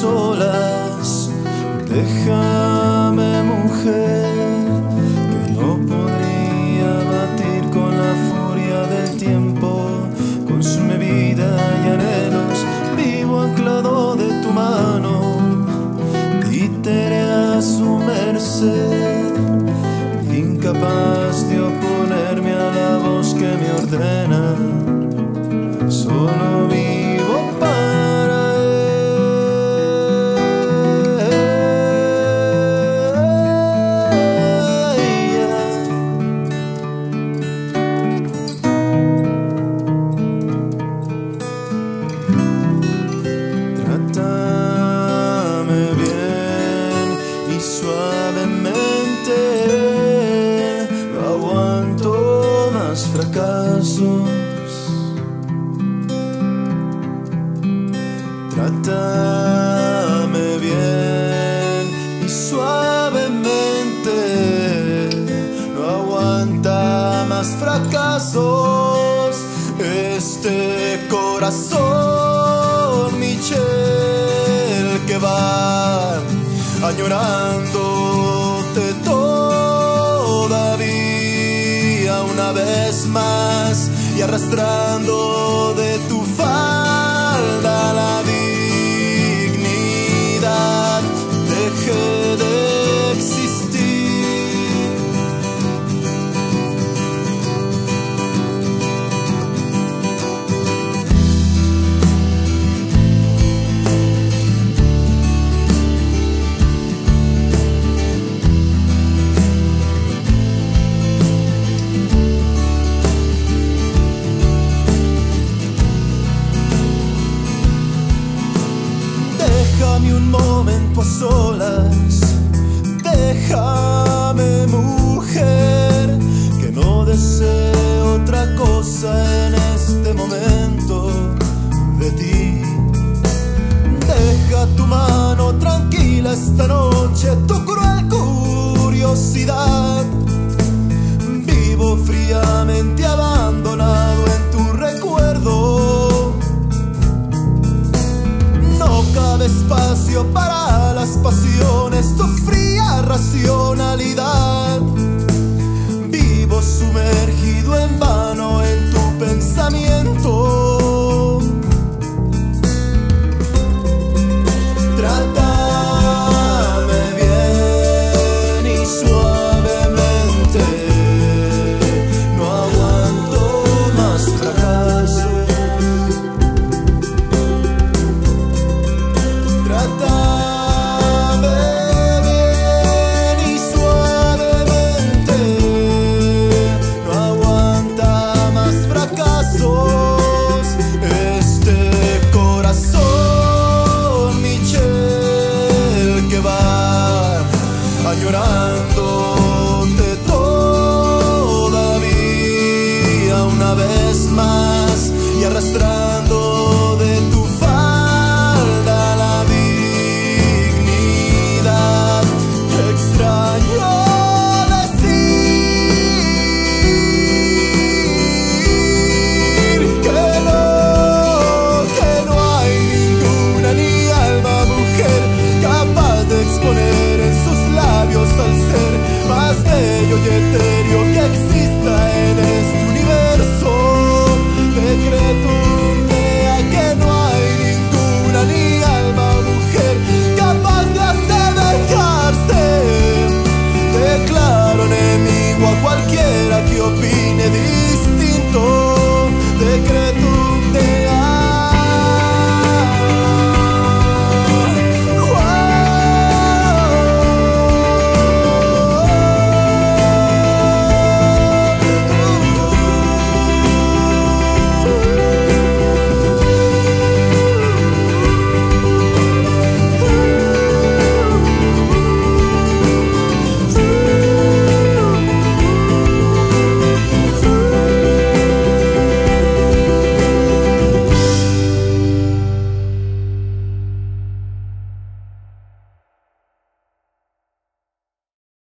solas, déjame mujer, que no podría batir con la furia del tiempo, consume vida y anhelos, vivo anclado de tu mano, títere a su merced, incapaz de oponerme a la voz que me ordena, solo fracasos. Trátame bien y suavemente. No aguanta más fracasos. Este corazón, arrastrando de tu falda Déjame un momento a solas, déjame mujer, que no deseo otra cosa en este momento de ti. Deja tu mano tranquila esta noche, una vez más y arrastrando